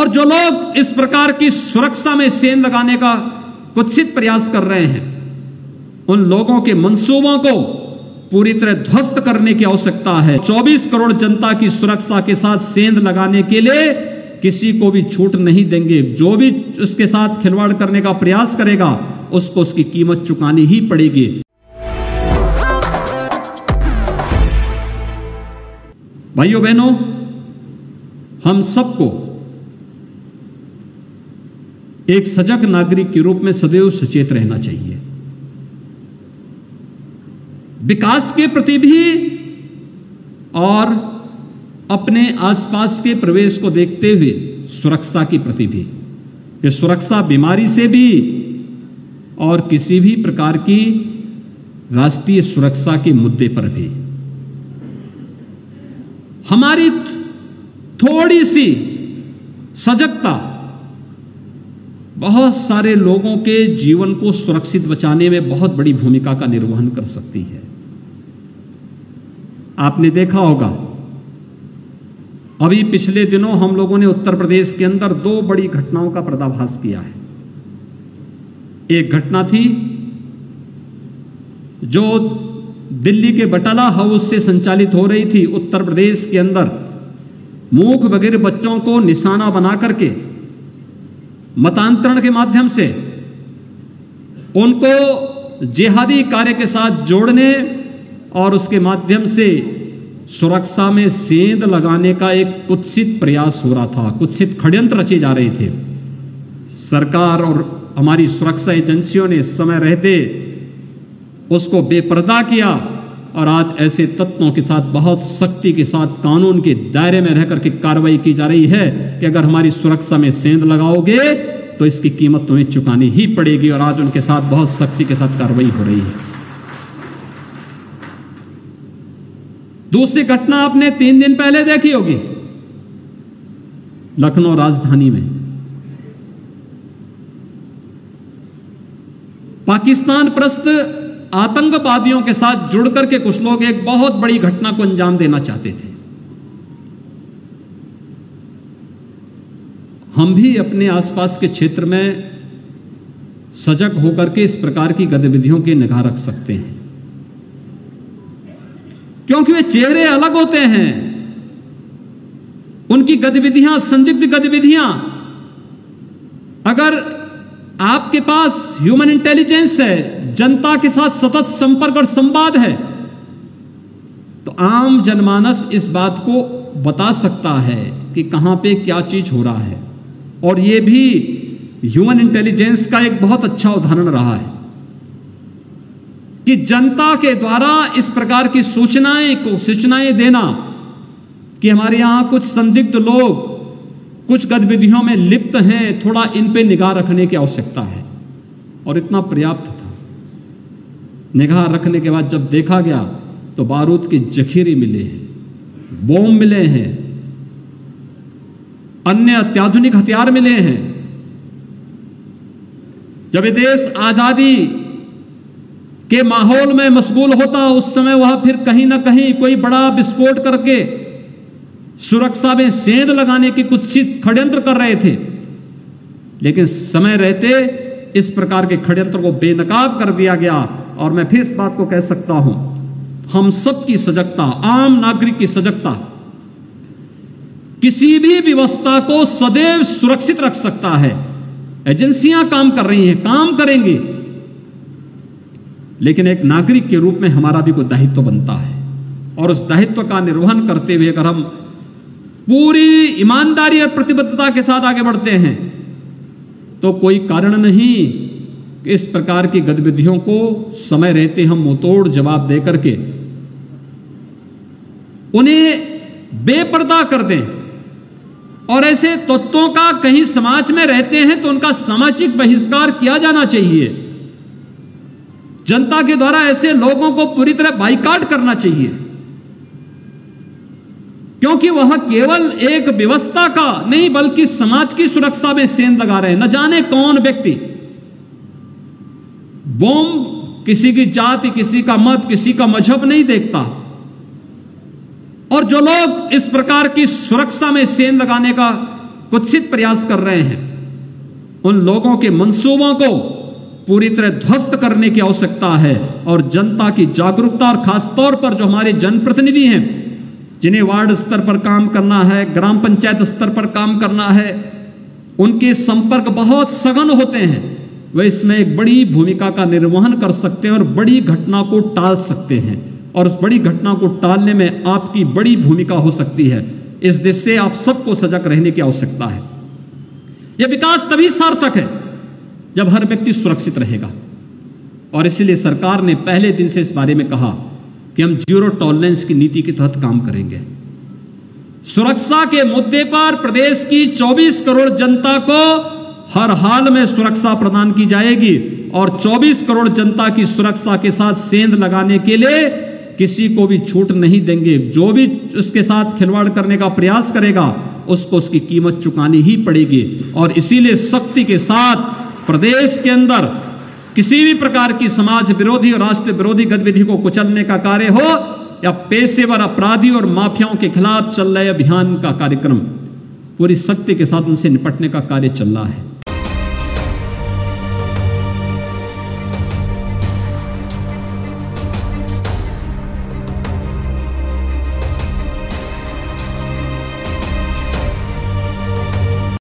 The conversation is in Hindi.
और जो लोग इस प्रकार की सुरक्षा में सेंध लगाने का कुत्सित प्रयास कर रहे हैं, उन लोगों के मंसूबों को पूरी तरह ध्वस्त करने की आवश्यकता है। 24 करोड़ जनता की सुरक्षा के साथ सेंध लगाने के लिए किसी को भी छूट नहीं देंगे। जो भी उसके साथ खिलवाड़ करने का प्रयास करेगा, उसको उसकी कीमत चुकानी ही पड़ेगी। भाइयों, बहनों, हम सबको एक सजग नागरिक के रूप में सदैव सचेत रहना चाहिए। विकास के प्रति भी और अपने आसपास के प्रवेश को देखते हुए सुरक्षा के प्रति भी। कि सुरक्षा बीमारी से भी और किसी भी प्रकार की राष्ट्रीय सुरक्षा के मुद्दे पर भी। हमारी थोड़ी सी सजगता बहुत सारे लोगों के जीवन को सुरक्षित बचाने में बहुत बड़ी भूमिका का निर्वहन कर सकती है। आपने देखा होगा, अभी पिछले दिनों हम लोगों ने उत्तर प्रदेश के अंदर दो बड़ी घटनाओं का पर्दाभास किया है। एक घटना थी जो दिल्ली के बटाला हाउस से संचालित हो रही थी। उत्तर प्रदेश के अंदर मूक बगैर बच्चों को निशाना बना करके मतांतरण के माध्यम से उनको जिहादी कार्य के साथ जोड़ने और उसके माध्यम से सुरक्षा में सेंध लगाने का एक कुत्सित प्रयास हो रहा था, कुत्सित षड्यंत्र रचे जा रहे थे। सरकार और हमारी सुरक्षा एजेंसियों ने समय रहते उसको बेपर्दा किया। और आज ऐसे तत्वों के साथ, बहुत सख्ती के साथ, कानून के दायरे में रहकर के कार्रवाई की जा रही है कि अगर हमारी सुरक्षा में सेंध लगाओगे तो इसकी कीमत तुम्हें चुकानी ही पड़ेगी और आज उनके साथ बहुत सख्ती के साथ कार्रवाई हो रही है। दूसरी घटना आपने तीन दिन पहले देखी होगी, लखनऊ राजधानी में। पाकिस्तान प्रस्त आतंकवादियों के साथ जुड़ करके कुछ लोग एक बहुत बड़ी घटना को अंजाम देना चाहते थे। हम भी अपने आसपास के क्षेत्र में सजग होकर के इस प्रकार की गतिविधियों की निगाह रख सकते हैं। क्योंकि वे चेहरे अलग होते हैं। उनकी गतिविधियाँ संदिग्ध गतिविधियाँ। अगर आपके पास ह्यूमन इंटेलिजेंस है, जनता के साथ सतत संपर्क और संवाद है। तो आम जनमानस इस बात को बता सकता है कि कहाँ पे क्या चीज़ हो रहा है। और यह भी ह्यूमन इंटेलिजेंस का एक बहुत अच्छा उदाहरण रहा है कि जनता के द्वारा इस प्रकार की सूचनाएँ को सूचनाएँ देना कि हमारे यहाँ कुछ संदिग्ध लोग कुछ गतिविधियों में लिप्त हैं, थोड़ा इन पे निगाह रखने की आवश्यकता है। और इतना पर्याप्त था। निगाह रखने के बाद जब देखा गया तो बारूद के जखीरे मिले हैं बॉम्ब मिले हैं, अन्य अत्याधुनिक हथियार मिले हैं। जब ये देश आज़ादी के माहौल में मशगूल होता, उस समय वह फिर कहीं ना कहीं कोई बड़ा विस्फोट करके सुरक्षा में सेंध लगाने की कुछ षड्यंत्र कर रहे थे। लेकिन समय रहते इस प्रकार के षड्यंत्र को बेनकाब कर दिया गया और मैं फिर इस बात को कह सकता हूँ, हम सबकी सजगता, आम नागरिक की सजगता, किसी भी व्यवस्था को सदैव सुरक्षित रख सकता है। एजेंसियाँ काम कर रही हैं, काम करेंगी। लेकिन एक नागरिक के रूप में हमारा भी कोई दायित्व बनता है। और उस दायित्व का निर्वहन करते हुए अगर हम पूरी ईमानदारी और प्रतिबद्धता के साथ आगे बढ़ते हैं। तो कोई कारण नहीं इस प्रकार की गतिविधियों को समय रहते हम मुतोड़ जवाब दे करके उन्हें बेपर्दा कर दें। और ऐसे तत्वों का कहीं समाज में रहते हैं तो उनका सामाजिक बहिष्कार किया जाना चाहिए। जनता के द्वारा ऐसे लोगों को पूरी तरह बाइकाट करना चाहिए। क्योंकि वह केवल एक व्यवस्था का नहीं, बल्कि समाज की सुरक्षा में सेंध लगा रहे हैं। न जाने कौन व्यक्ति। बॉम्ब किसी की जाति, किसी का मत, किसी का मज़हब नहीं देखता। और जो लोग इस प्रकार की सुरक्षा में सेंध लगाने का कुत्सित प्रयास कर रहे हैं, उन लोगों के मंसूबों को पूरी तरह ध्वस्त करने की आवश्यकता है। और जनता की जागरूकता, और खासतौर पर जो हमारे जनप्रतिनिधि हैं जिन्हें वार्ड स्तर पर काम करना है, ग्राम पंचायत स्तर पर काम करना है, उनके संपर्क बहुत सघन होते हैं। वे इसमें एक बड़ी भूमिका का निर्वहन कर सकते हैं और बड़ी घटना को टाल सकते हैं। और उस बड़ी घटना को टालने में आपकी बड़ी भूमिका हो सकती है। इस दिश से आप सबको सजग रहने की आवश्यकता है। यह विकास तभी सार्थक है जब हर व्यक्ति सुरक्षित रहेगा। और इसलिए सरकार ने पहले दिन से इस बारे में कहा कि हम ज़ीरो टॉलरेंस की नीति के तहत काम करेंगे। सुरक्षा के मुद्दे पर प्रदेश की 24 करोड़ जनता को हर हाल में सुरक्षा प्रदान की जाएगी और 24 करोड़ जनता की सुरक्षा के साथ सेंध लगाने के लिए किसी को भी छूट नहीं देंगे। जो भी उसके साथ खिलवाड़ करने का प्रयास करेगा, उसको उसकी कीमत चुकानी ही पड़ेगी। और इसीलिए शक्ति के साथ प्रदेश के अंदर किसी भी प्रकार की समाज विरोधी और राष्ट्र विरोधी गतिविधि को कुचलने का कार्य हो, या पेशेवर अपराधी और माफियाओं के खिलाफ चल रहे अभियान का कार्यक्रम, पूरी शक्ति के साथ उनसे निपटने का कार्य चल रहा है।